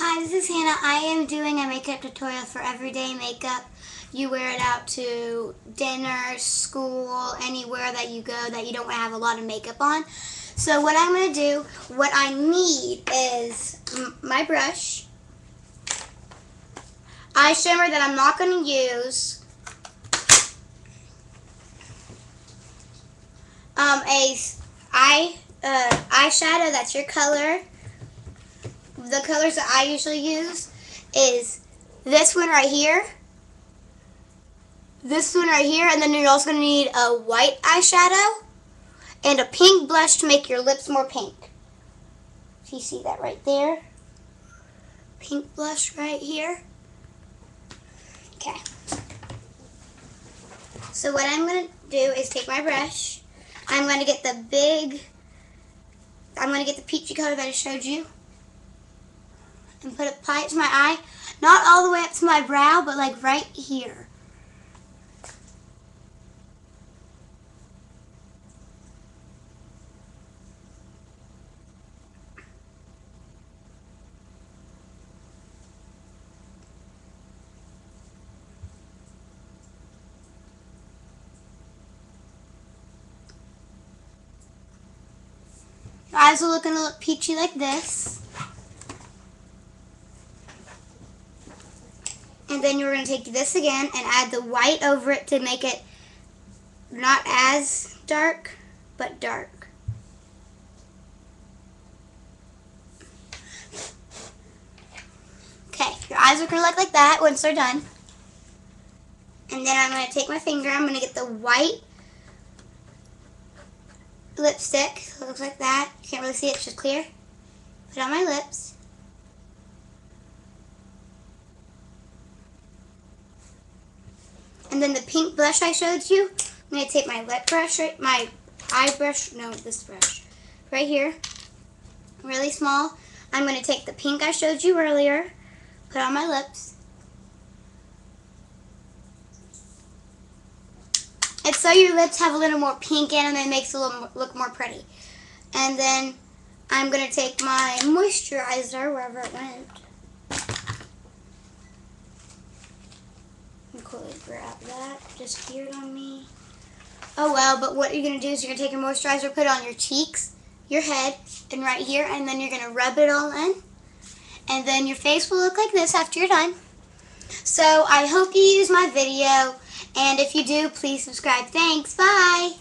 Hi, this is Hannah. I am doing a makeup tutorial for everyday makeup. You wear it out to dinner, school, anywhere that you go that you don't have a lot of makeup on. So what I'm going to do, what I need is my brush, eye shimmer that I'm not going to use, um, a eye, uh, eyeshadow that's your color, the colors that I usually use is this one right here, this one right here, and then you're also going to need a white eyeshadow and a pink blush to make your lips more pink. If you see that right there. Pink blush right here. Okay. So what I'm going to do is take my brush. I'm going to get the big, I'm going to get the peachy color that I showed you and put apply it to my eye. Not all the way up to my brow, but like right here. Your eyes are looking to look peachy like this. And then you're going to take this again and add the white over it to make it not as dark, but dark. Okay, your eyes are going to look like that once they're done. And then I'm going to take my finger, I'm going to get the white lipstick. It looks like that. You can't really see it, it's just clear. Put on my lips. And then the pink blush I showed you, I'm going to take my lip brush, right, my eye brush, no, this brush, right here, really small. I'm going to take the pink I showed you earlier, put on my lips. It's so your lips have a little more pink in them and it makes it look more pretty. And then I'm going to take my moisturizer, wherever it went. Quickly grab that. Just appeared on me. Oh well, but what you're going to do is you're going to take your moisturizer, put it on your cheeks, your head, and right here, and then you're going to rub it all in. And then your face will look like this after you're done. So I hope you use my video, and if you do, please subscribe. Thanks. Bye.